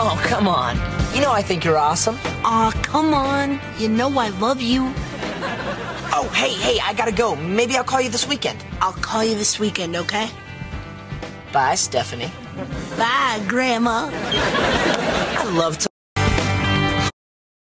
Oh, come on. You know I think you're awesome. Aw, come on. You know I love you. Oh, hey, hey, I gotta go. Maybe I'll call you this weekend. I'll call you this weekend, okay? Bye, Stephanie. Bye, Grandma. I love to